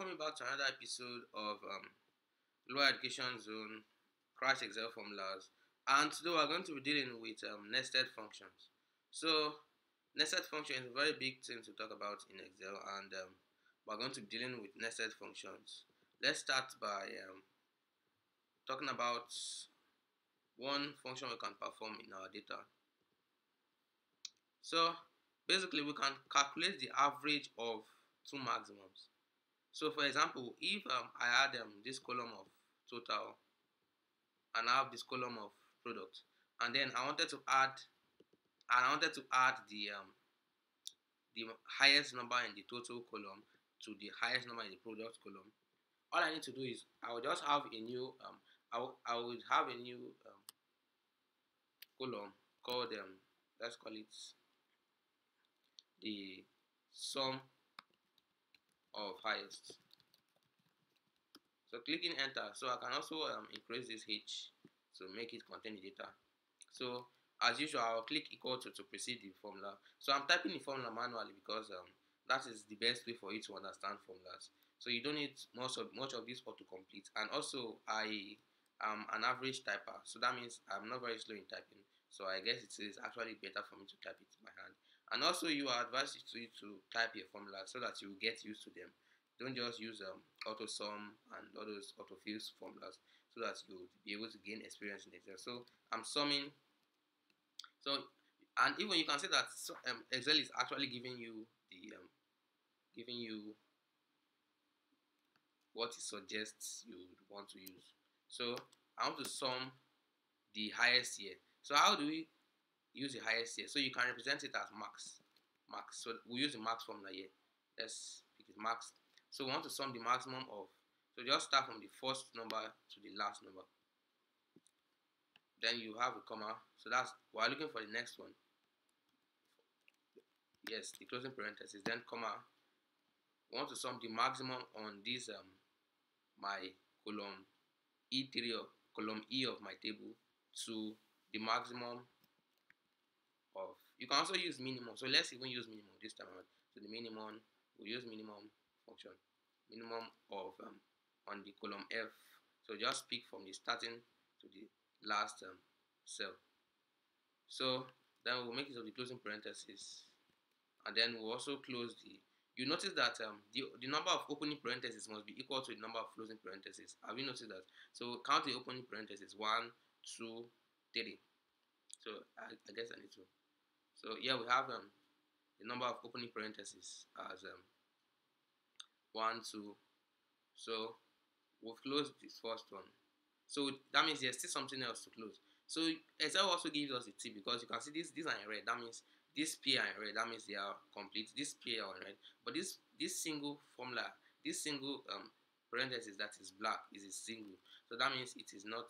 welcome you back to another episode of um, Lower Education Zone Crash Excel Formulas. And today we're going to be dealing with um, nested functions. So, nested function is a very big thing to talk about in Excel, and um, we're going to be dealing with nested functions. Let's start by um, talking about one function we can perform in our data. So, basically, we can calculate the average of two maximums. So for example, if um, I add um, this column of total and I have this column of product, and then I wanted to add, and I wanted to add the um, the highest number in the total column to the highest number in the product column. All I need to do is I will just have a new um, I I will have a new um, column called um, let's call it the sum of highest. So clicking enter, so I can also um, increase this h to make it contain the data. So as usual, I'll click equal to to precede the formula. So I'm typing the formula manually because um, that is the best way for you to understand formulas. So you don't need much of much of this autocomplete. And also, I am an average typer, so that means I'm not very slow in typing. So I guess it is actually better for me to type it by hand. And also, you are advised to you to type your formula so that you get used to them. Don't just use um, auto sum and all those autofills formulas so that you'll be able to gain experience in Excel. So I'm summing. So and even you can say that um, Excel is actually giving you the um, giving you what it suggests you want to use. So I want to sum the highest here. So how do we use the highest here. So you can represent it as max. Max. So we use the max formula here. Let's pick it max. So we want to sum the maximum of. So just start from the first number to the last number. Then you have a comma. So that's we're looking for the next one. Yes, the closing parenthesis. Then comma. We want to sum the maximum on this um my column E3 of column E of my table to the maximum of you can also use minimum. So let's even use minimum this time around. So the minimum we'll use minimum function. Minimum of um, on the column F. So just pick from the starting to the last um, cell. So then we'll make use of the closing parenthesis. And then we'll also close the you notice that um, the, the number of opening parentheses must be equal to the number of closing parentheses. Have you noticed that? So count the opening parentheses one, two, three. So I, I guess I need to so here we have um, the number of opening parentheses as um, 1, 2. So we've closed this first one. So that means there's still something else to close. So Excel also gives us a tip because you can see this these are in red. That means this P are in red. That means they are complete. This P are in red. But this this single formula, this single um, parenthesis that is black is a single. So that means it is not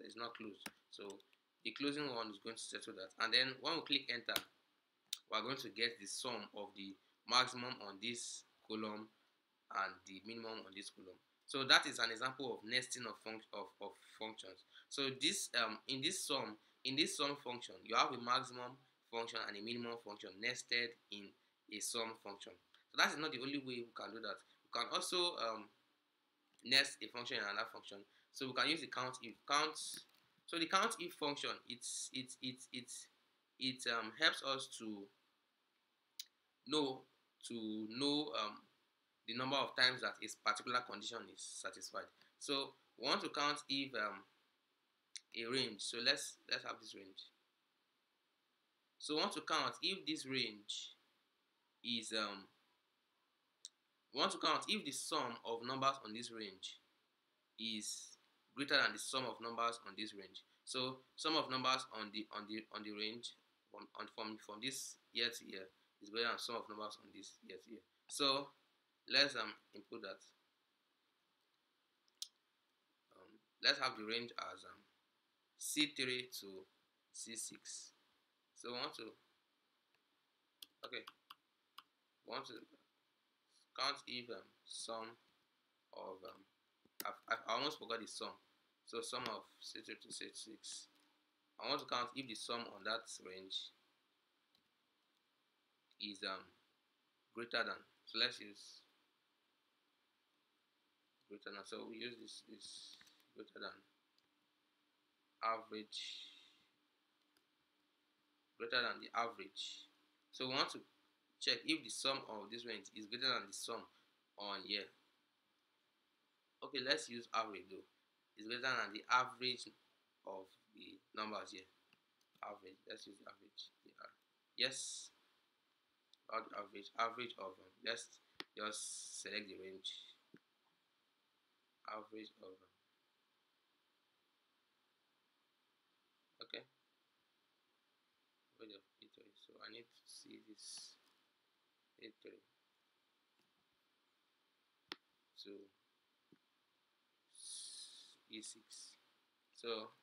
it is not closed. So the closing one is going to settle that. And then when we click enter we're going to get the sum of the maximum on this column and the minimum on this column. So that is an example of nesting of, func of, of functions. So this um, in this sum in this sum function you have a maximum function and a minimum function nested in a sum function. So that is not the only way we can do that. We can also um, nest a function in another function. So we can use the count if count so the count if function it's it's it's it's it um, helps us to know to know um, the number of times that a particular condition is satisfied. So we want to count if um, a range. So let's let's have this range. So we want to count if this range is um we want to count if the sum of numbers on this range is greater than the sum of numbers on this range. So sum of numbers on the on the on the range from on, from from this year to year is greater than sum of numbers on this year to year. So let's um input that. Um, let's have the range as um C3 to C6. So we want to okay we want to count if um, sum of um, I've, i almost forgot the sum. So sum of C3 to C6. I want to count if the sum on that range is um greater than. So let's use greater than so we use this is greater than average greater than the average so we want to check if the sum of this range is greater than the sum on here okay let's use average though. It's greater than the average of the numbers here. Average let's use the average. Yes. The average average of um, let's just select the range. Average of um, okay. Range of e3 so I need to see this e3 to e6 so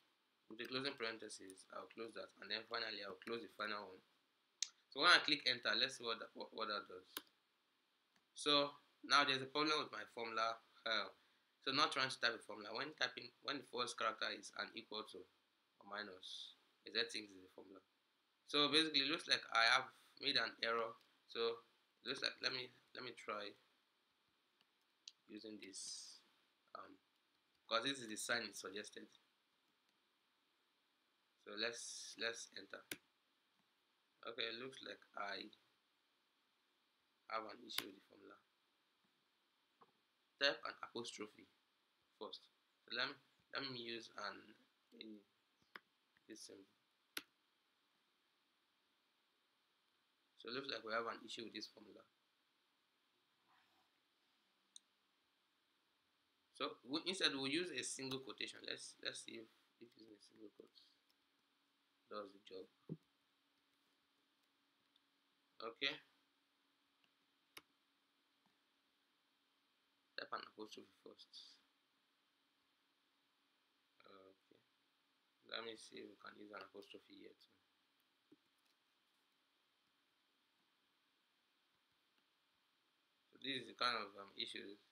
with the closing parentheses I'll close that and then finally I'll close the final one so when I click enter, let's see what that, what, what that does. So now there's a problem with my formula. Uh, so not trying to type a formula. When typing, when the first character is an equal to or minus, that things is the formula. So basically, it looks like I have made an error. So looks like let me let me try using this because this is the sign it suggested. So let's let's enter. Okay, it looks like I have an issue with the formula. Type an apostrophe first. So let me let me use an a, this symbol. So it looks like we have an issue with this formula. So we, instead we'll use a single quotation. Let's let's see if, if a single quote does the job. Okay. Type an apostrophe first. Okay. Let me see if we can use an apostrophe here too. So this is the kind of um, issues.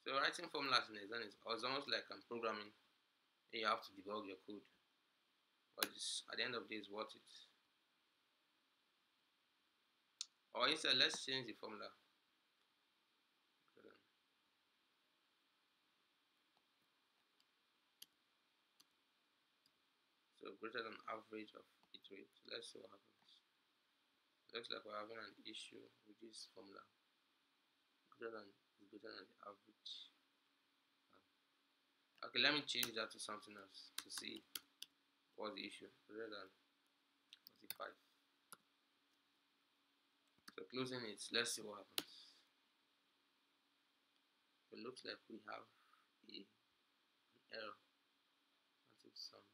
So writing formulas in Excel is almost like um, programming. You have to debug your code, but at the end of the day, it's worth it. Or instead, let's change the formula. So greater than average of each rate. So let's see what happens. Looks like we're having an issue with this formula. Greater than than average. Ah. Okay, let me change that to something else to see what's the issue. Greater than 45 closing it let's see what happens. It looks like we have a an error. Until some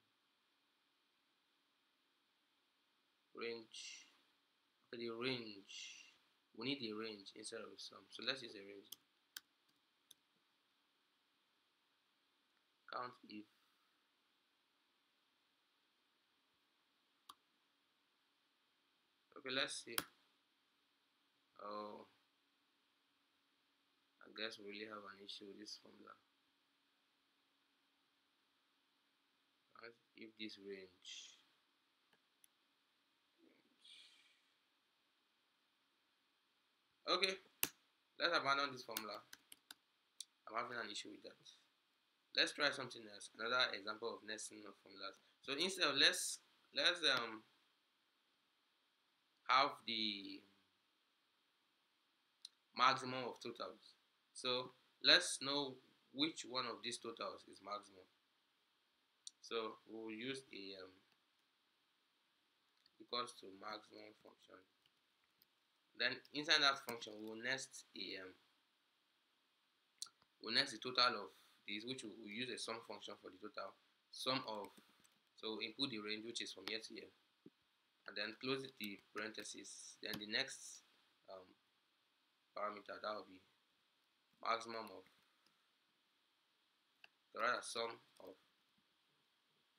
range. Okay the range. We need a range instead of sum. So let's use a range count if okay let's see Oh, I guess we really have an issue with this formula. If this range Okay, let's abandon this formula. I'm having an issue with that. Let's try something else. Another example of nesting of formulas. So instead of let's let's um have the maximum of totals. So let's know which one of these totals is maximum. So we will use a um, equals to maximum function. Then inside that function, we will nest a um, we'll nest the total of these, which we will use a sum function for the total sum of. So input the range, which is from here to here, and then close the parentheses. Then the next um, parameter that will be maximum of the rather sum of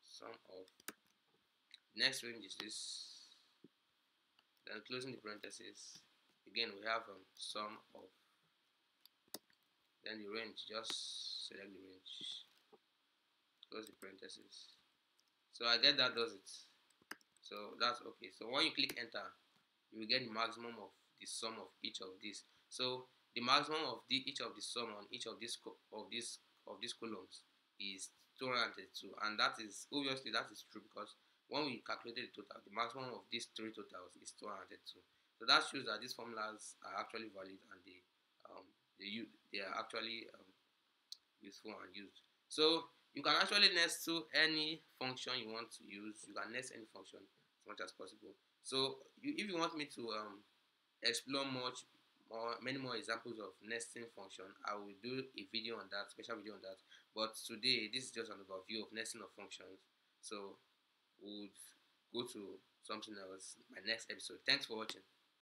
sum of next range is this then closing the parentheses again we have um, sum of then the range just select the range close the parentheses. So I get that does it. So that's okay. So when you click enter you will get the maximum of the sum of each of these. So the maximum of the each of the sum on each of these of this of these columns is 232 and that is obviously that is true because when we calculated the total the maximum of these three totals is 202 so that shows that these formulas are actually valid and they um, they, they are actually um, useful and used. So you can actually nest to any function you want to use. You can nest any function as much as possible. So you, if you want me to um, explore much more many more examples of nesting function i will do a video on that special video on that. But today this is just an overview of nesting of functions. So we'll go to something else my next episode. Thanks for watching